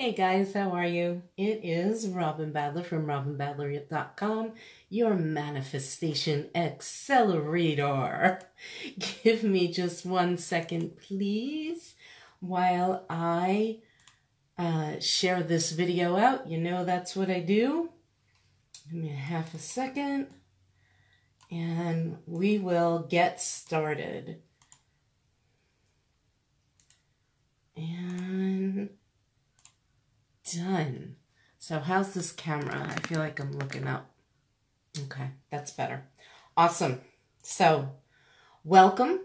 Hey guys, how are you? It is Robin Badler from robinbadler.com, your manifestation accelerator. Give me just one second, please, while I uh, share this video out. You know that's what I do. Give me a half a second, and we will get started. And done. So how's this camera? I feel like I'm looking up. Okay, that's better. Awesome. So welcome.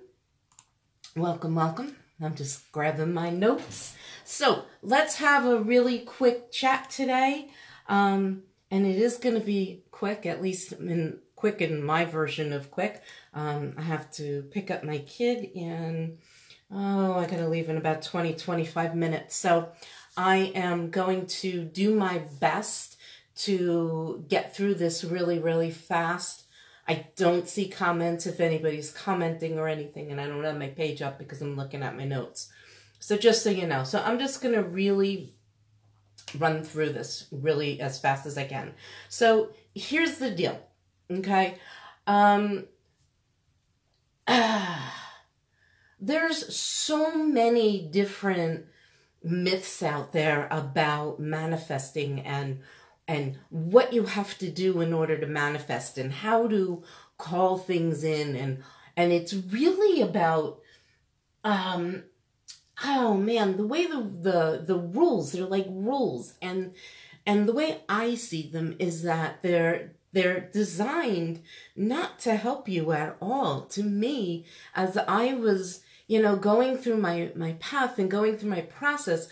Welcome, welcome. I'm just grabbing my notes. So let's have a really quick chat today. Um, and it is going to be quick, at least in quick in my version of quick. Um, I have to pick up my kid in, oh, I got to leave in about 20, 25 minutes. So I am going to do my best to get through this really, really fast. I don't see comments if anybody's commenting or anything, and I don't have my page up because I'm looking at my notes. So just so you know. So I'm just going to really run through this really as fast as I can. So here's the deal, okay? Um, uh, there's so many different myths out there about manifesting and and what you have to do in order to manifest and how to call things in. And and it's really about um oh man the way the the the rules they're like rules. And and the way i see them is that they're they're designed not to help you at all. To me as i was you know, going through my, my path and going through my process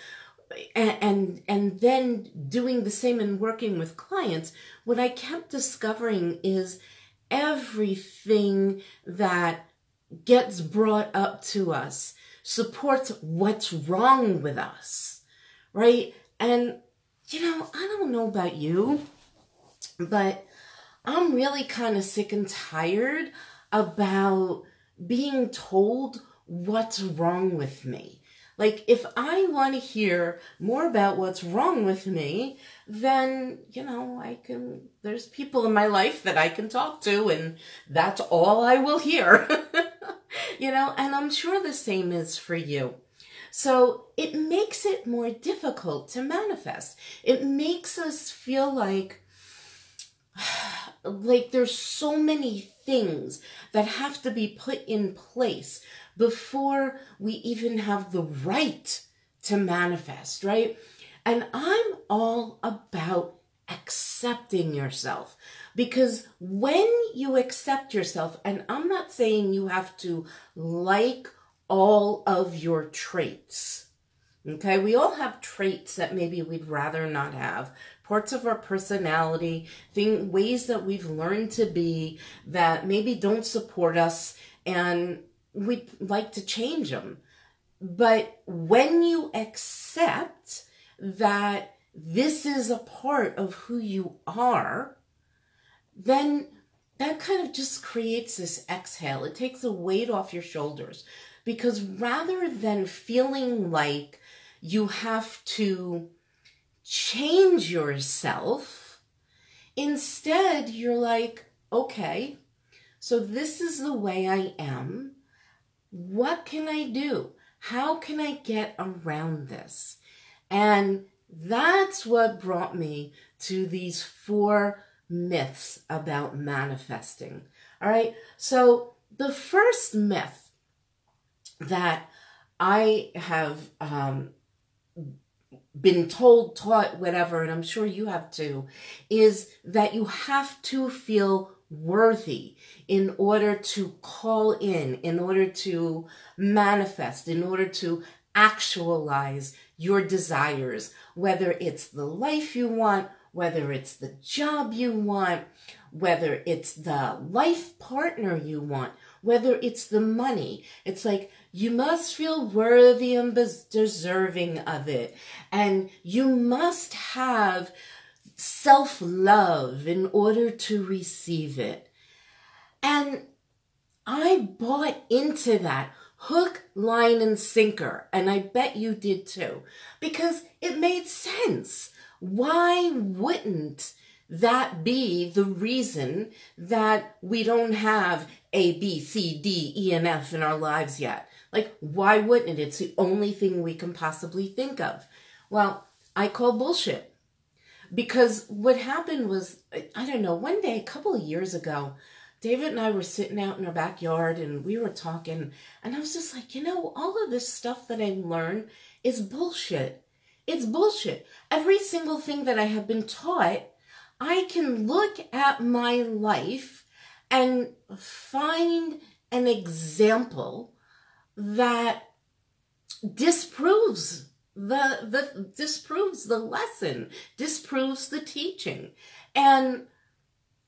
and, and, and then doing the same and working with clients, what I kept discovering is everything that gets brought up to us supports what's wrong with us, right? And, you know, I don't know about you, but I'm really kind of sick and tired about being told what's wrong with me. Like, if I want to hear more about what's wrong with me, then, you know, I can, there's people in my life that I can talk to, and that's all I will hear. you know, and I'm sure the same is for you. So it makes it more difficult to manifest. It makes us feel like, like there's so many things that have to be put in place before we even have the right to manifest, right? And I'm all about accepting yourself because when you accept yourself, and I'm not saying you have to like all of your traits. Okay, we all have traits that maybe we'd rather not have, parts of our personality, thing, ways that we've learned to be that maybe don't support us and we'd like to change them. But when you accept that this is a part of who you are, then that kind of just creates this exhale. It takes a weight off your shoulders because rather than feeling like you have to change yourself, instead you're like, okay, so this is the way I am. What can I do? How can I get around this? And that's what brought me to these four myths about manifesting. All right. So the first myth that I have um, been told, taught, whatever, and I'm sure you have too, is that you have to feel worthy in order to call in, in order to manifest, in order to actualize your desires, whether it's the life you want, whether it's the job you want, whether it's the life partner you want, whether it's the money. It's like you must feel worthy and deserving of it. And you must have self love in order to receive it. And I bought into that hook, line, and sinker. And I bet you did too, because it made sense. Why wouldn't that be the reason that we don't have A, B, C, D, E, and F in our lives yet? Like, why wouldn't it? It's the only thing we can possibly think of. Well, I call bullshit. Because what happened was, I don't know, one day, a couple of years ago, David and I were sitting out in our backyard and we were talking, and I was just like, you know, all of this stuff that I learned is bullshit. It's bullshit. Every single thing that I have been taught, I can look at my life and find an example that disproves the the disproves the lesson disproves the teaching. And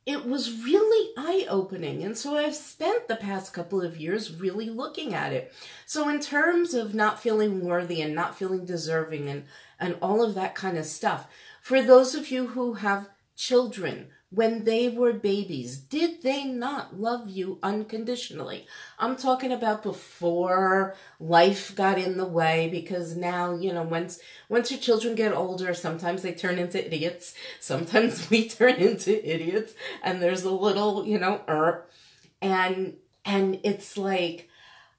it was really eye opening and so i've spent the past couple of years really looking at it. So in terms of not feeling worthy and not feeling deserving and and all of that kind of stuff for those of you who have children when they were babies, did they not love you unconditionally? I'm talking about before life got in the way because now, you know, once once your children get older, sometimes they turn into idiots. Sometimes we turn into idiots and there's a little, you know, er and and it's like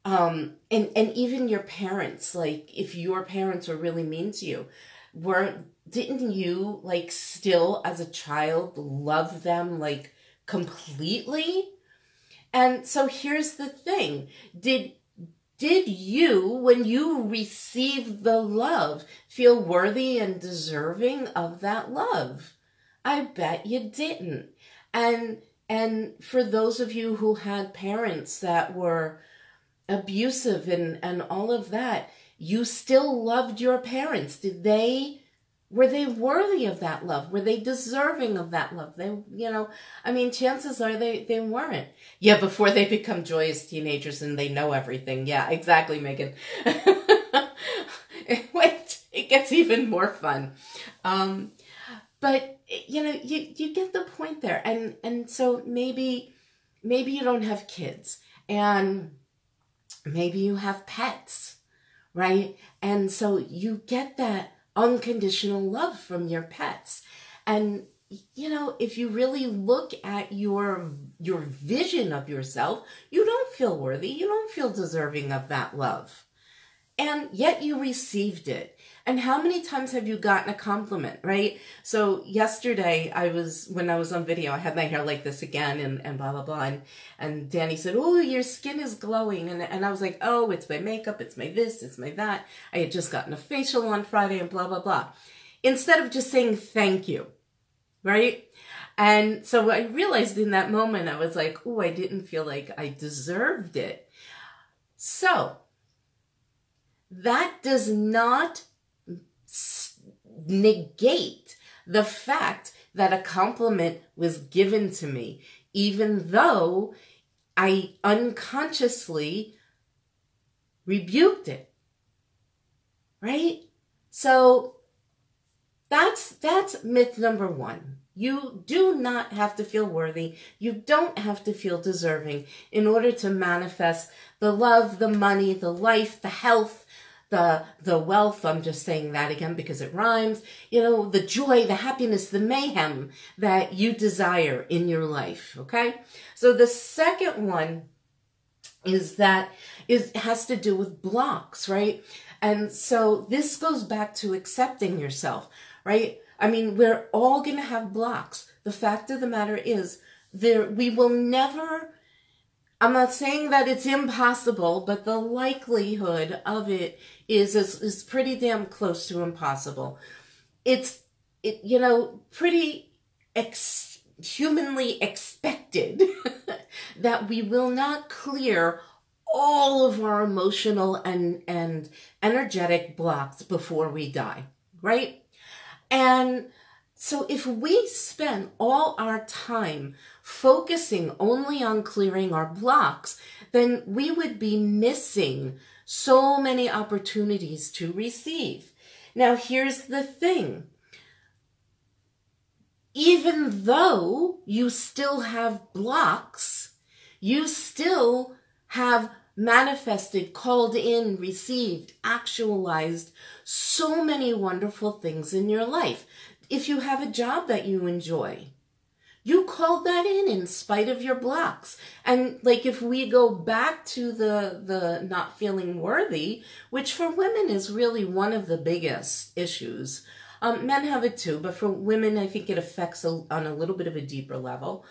um and and even your parents, like if your parents were really mean to you, weren't didn't you like still as a child love them like completely? And so here's the thing. Did did you when you received the love feel worthy and deserving of that love? I bet you didn't. And and for those of you who had parents that were abusive and and all of that, you still loved your parents. Did they were they worthy of that love? Were they deserving of that love? They, you know, I mean, chances are they, they weren't. Yeah, before they become joyous teenagers and they know everything. Yeah, exactly, Megan. Wait, it gets even more fun. Um, but you know, you, you get the point there. And, and so maybe, maybe you don't have kids and maybe you have pets, right? And so you get that unconditional love from your pets. And you know, if you really look at your your vision of yourself, you don't feel worthy, you don't feel deserving of that love. And yet you received it. And how many times have you gotten a compliment, right? So yesterday I was, when I was on video, I had my hair like this again and, and blah, blah, blah. And, and Danny said, oh, your skin is glowing. And, and I was like, oh, it's my makeup. It's my this, it's my that. I had just gotten a facial on Friday and blah, blah, blah. Instead of just saying thank you, right? And so I realized in that moment, I was like, oh, I didn't feel like I deserved it. So that does not negate the fact that a compliment was given to me, even though I unconsciously rebuked it. Right? So that's that's myth number 1. You do not have to feel worthy. You don't have to feel deserving in order to manifest the love, the money, the life, the health, the the wealth i'm just saying that again because it rhymes you know the joy the happiness the mayhem that you desire in your life okay? So the second one is that is has to do with blocks right? And so this goes back to accepting yourself right? I mean we're all going to have blocks. The fact of the matter is there we will never I'm not saying that it's impossible, but the likelihood of it is is, is pretty damn close to impossible. It's it you know pretty ex- humanly expected that we will not clear all of our emotional and and energetic blocks before we die, right? And so if we spend all our time focusing only on clearing our blocks, then we would be missing so many opportunities to receive. Now, here's the thing. Even though you still have blocks, you still have manifested, called in, received, actualized so many wonderful things in your life. If you have a job that you enjoy, you called that in in spite of your blocks. And like if we go back to the the not feeling worthy, which for women is really one of the biggest issues. Um, men have it too, but for women, I think it affects a, on a little bit of a deeper level.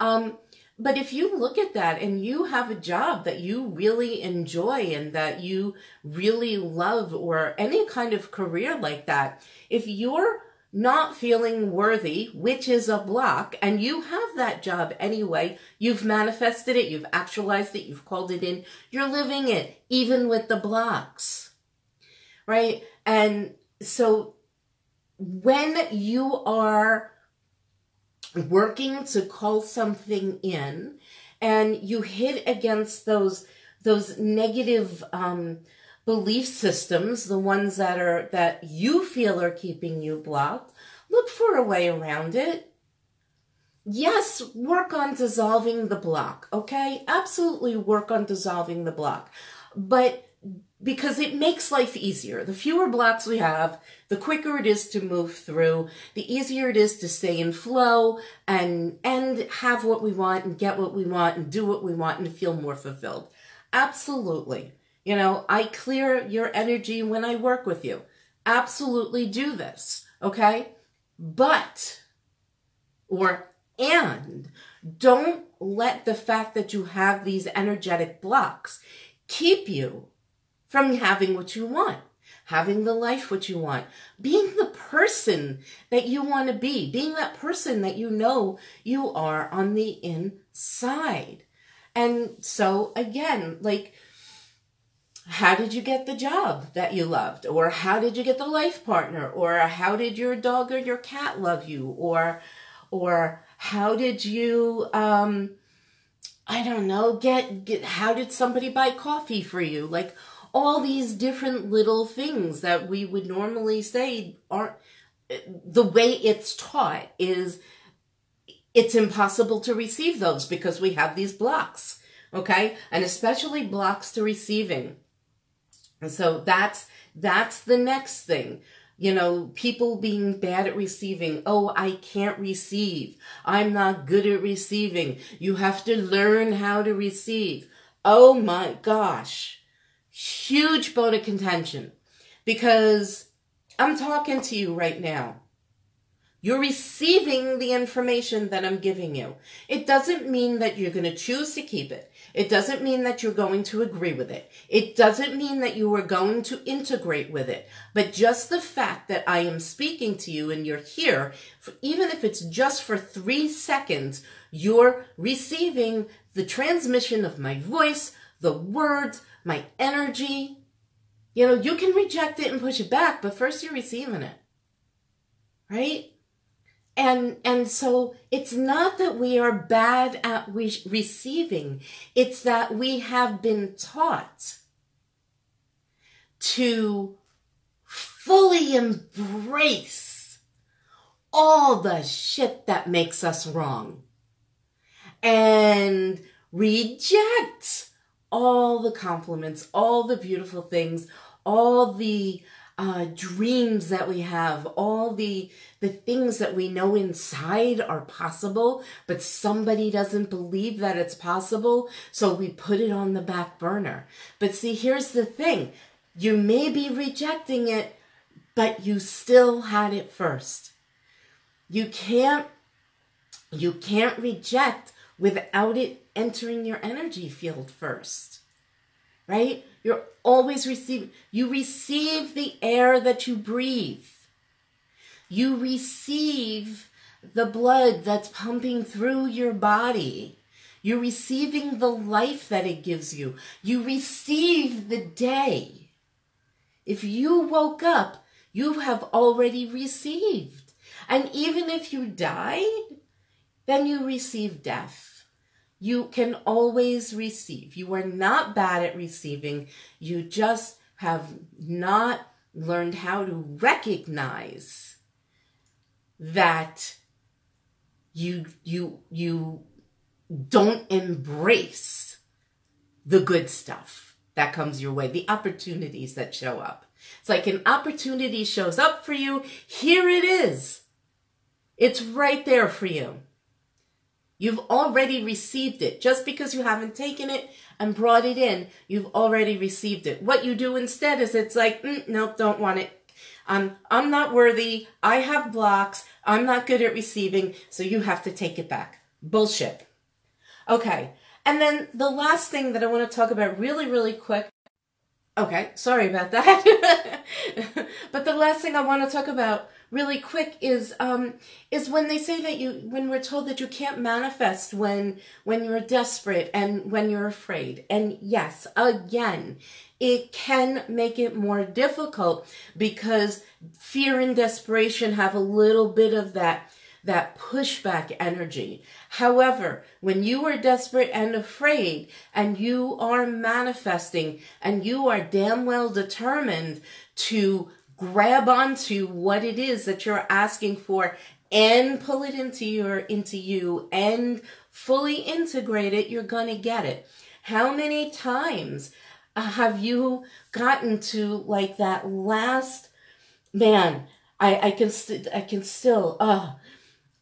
Um, but if you look at that and you have a job that you really enjoy and that you really love or any kind of career like that, if you're not feeling worthy, which is a block, and you have that job anyway, you've manifested it, you've actualized it, you've called it in, you're living it, even with the blocks. Right? And so when you are working to call something in and you hit against those those negative um, belief systems the ones that are that you feel are keeping you blocked look for a way around it yes work on dissolving the block okay absolutely work on dissolving the block but because it makes life easier. The fewer blocks we have, the quicker it is to move through, the easier it is to stay in flow and and have what we want and get what we want and do what we want and feel more fulfilled. Absolutely. You know, I clear your energy when I work with you. Absolutely do this, okay? But or and don't let the fact that you have these energetic blocks keep you from having what you want, having the life what you want, being the person that you want to be, being that person that you know you are on the inside. And so again, like, how did you get the job that you loved? Or how did you get the life partner? Or how did your dog or your cat love you? Or, or how did you, um, I don't know, get, get, how did somebody buy coffee for you? Like, all these different little things that we would normally say aren't the way it's taught is it's impossible to receive those because we have these blocks okay and especially blocks to receiving and so that's that's the next thing. You know people being bad at receiving. Oh i can't receive. I'm not good at receiving. You have to learn how to receive. Oh my gosh. Huge bone of contention. Because I'm talking to you right now. You're receiving the information that I'm giving you. It doesn't mean that you're going to choose to keep it. It doesn't mean that you're going to agree with it. It doesn't mean that you are going to integrate with it. But just the fact that I am speaking to you and you're here, even if it's just for three seconds, you're receiving the transmission of my voice, the words, my energy. You know, you can reject it and push it back, but first you're receiving it. Right? And and so it's not that we are bad at re- receiving. It's that we have been taught to fully embrace all the shit that makes us wrong and reject all the compliments, all the beautiful things, all the uh, dreams that we have, all the the things that we know inside are possible, but somebody doesn't believe that it's possible, so we put it on the back burner. But see, here's the thing: you may be rejecting it, but you still had it first. You can't you can't reject without it entering your energy field first. Right? You're always receiving, you receive the air that you breathe. You receive the blood that's pumping through your body. You're receiving the life that it gives you. You receive the day. If you woke up, you have already received. And even if you died, then you receive death. You can always receive. You are not bad at receiving. You just have not learned how to recognize that you you you don't embrace the good stuff that comes your way, the opportunities that show up. It's like an opportunity shows up for you. Here it is. It's right there for you. You've already received it. Just because you haven't taken it and brought it in, you've already received it. What you do instead is it's like, mm, nope, don't want it. I'm, I'm not worthy. I have blocks. I'm not good at receiving. So you have to take it back. Bullshit. Okay. And then the last thing that I want to talk about really, really quick. Okay. Sorry about that. but the last thing I want to talk about really quick is um is when they say that you when we're told that you can't manifest when when you're desperate and when you're afraid and yes again it can make it more difficult because fear and desperation have a little bit of that that pushback energy. However, when you are desperate and afraid and you are manifesting and you are damn well determined to grab onto what it is that you're asking for and pull it into your into you and fully integrate it you're going to get it how many times uh, have you gotten to like that last man i i can st- i can still uh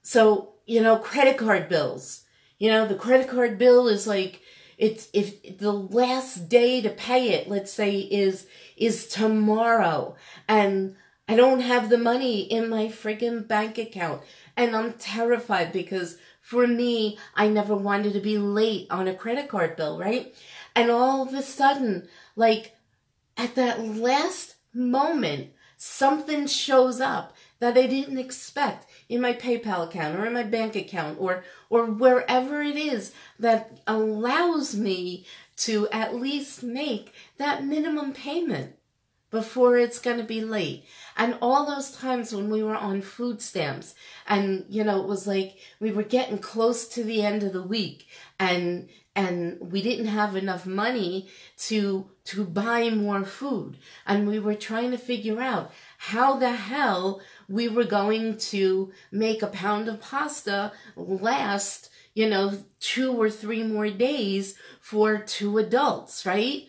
so you know credit card bills you know the credit card bill is like it's if the last day to pay it let's say is is tomorrow and I don't have the money in my friggin' bank account. And I'm terrified because for me, I never wanted to be late on a credit card bill, right? And all of a sudden, like at that last moment, something shows up that I didn't expect in my PayPal account or in my bank account or or wherever it is that allows me to at least make that minimum payment before it's going to be late. And all those times when we were on food stamps and, you know, it was like we were getting close to the end of the week and, and we didn't have enough money to, to buy more food. And we were trying to figure out how the hell we were going to make a pound of pasta last, you know, two or three more days for two adults, right?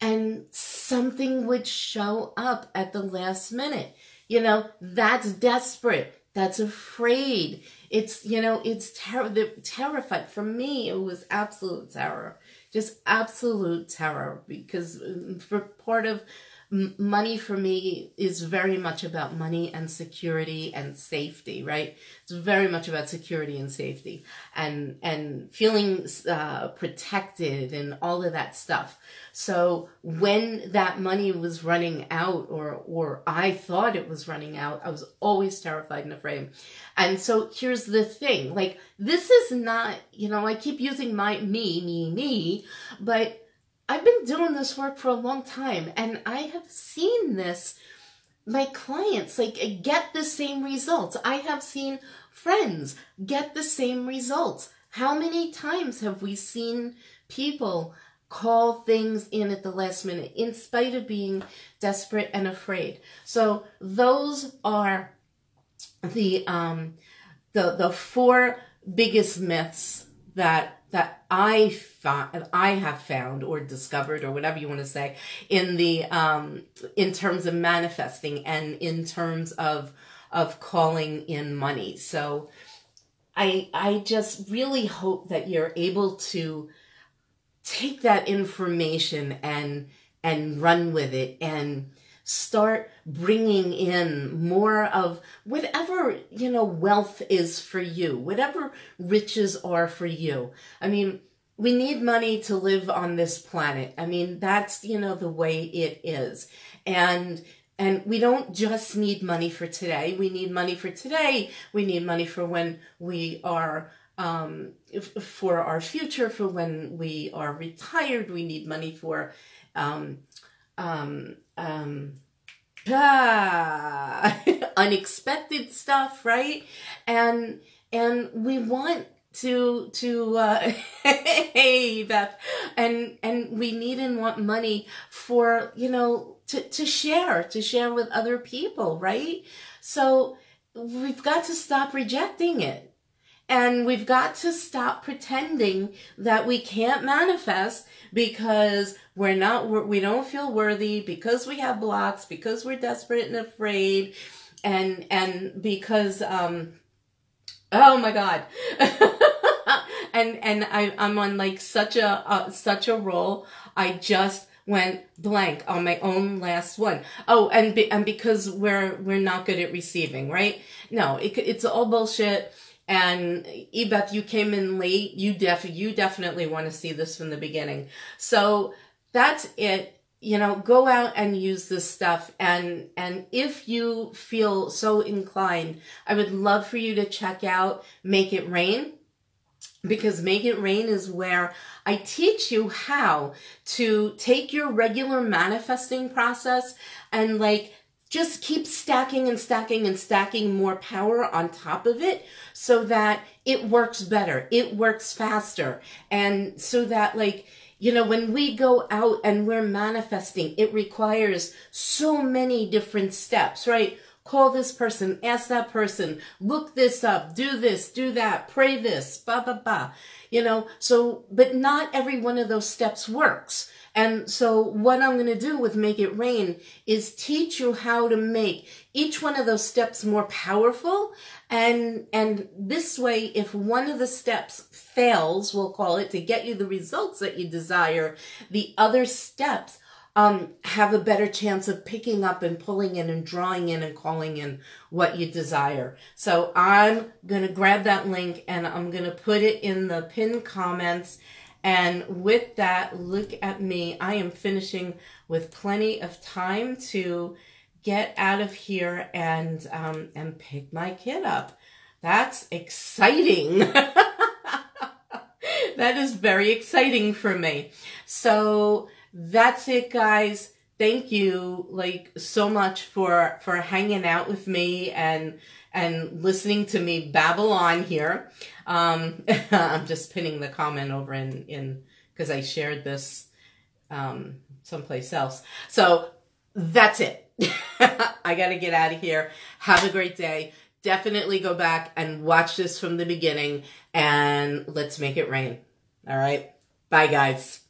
And something would show up at the last minute. You know, that's desperate. That's afraid. It's, you know, it's ter- terrified. For me, it was absolute terror. Just absolute terror because um, for part of money for me is very much about money and security and safety, right? It's very much about security and safety and, and feeling uh, protected and all of that stuff. So when that money was running out or, or I thought it was running out, I was always terrified and afraid. And so here's the thing, like this is not, you know, I keep using my, me, me, me, but I've been doing this work for a long time and I have seen this my clients like get the same results. I have seen friends get the same results. How many times have we seen people call things in at the last minute in spite of being desperate and afraid? So those are the um the the four biggest myths that that I found, I have found or discovered or whatever you want to say in the um, in terms of manifesting and in terms of of calling in money. So I I just really hope that you're able to take that information and and run with it and start bringing in more of whatever, you know, wealth is for you, whatever riches are for you. I mean, we need money to live on this planet. I mean, that's, you know, the way it is. And and we don't just need money for today. We need money for today. We need money for when we are um, for our future, for when we are retired. We need money for um, um, um, ah, unexpected stuff, right? And and we want to to uh, hey Beth, and and we need and want money for you know to to share to share with other people, right? So we've got to stop rejecting it And we've got to stop pretending that we can't manifest because we're not, we don't feel worthy, because we have blocks, because we're desperate and afraid, and, and because, um, oh my God. and, and I, I'm on like such a, uh, such a roll. I just, went blank on my own last one. Oh, and be, and because we're we're not good at receiving, right? No, it, it's all bullshit. And Ebeth, you came in late. You def you definitely want to see this from the beginning. So that's it. You know, go out and use this stuff. And and if you feel so inclined, I would love for you to check out Make It Rain because Make It Rain is where I teach you how to take your regular manifesting process and like just keep stacking and stacking and stacking more power on top of it so that it works better, it works faster, and so that like you know, when we go out and we're manifesting, it requires so many different steps, right? Call this person, ask that person, look this up, do this, do that, pray this, ba ba ba. You know, so, but not every one of those steps works. And so what I'm going to do with Make It Rain is teach you how to make each one of those steps more powerful. And, and this way, if one of the steps fails, we'll call it to get you the results that you desire, the other steps um, have a better chance of picking up and pulling in and drawing in and calling in what you desire. So I'm going to grab that link and I'm going to put it in the pinned comments. And with that, look at me. I am finishing with plenty of time to get out of here and, um, and pick my kid up. That's exciting. that is very exciting for me. So, that's it, guys. Thank you, like, so much for, for hanging out with me and, and listening to me babble on here. Um, I'm just pinning the comment over in, in, cause I shared this, um, someplace else. So that's it. I got to get out of here. Have a great day. Definitely go back and watch this from the beginning and let's make it rain. All right. Bye, guys.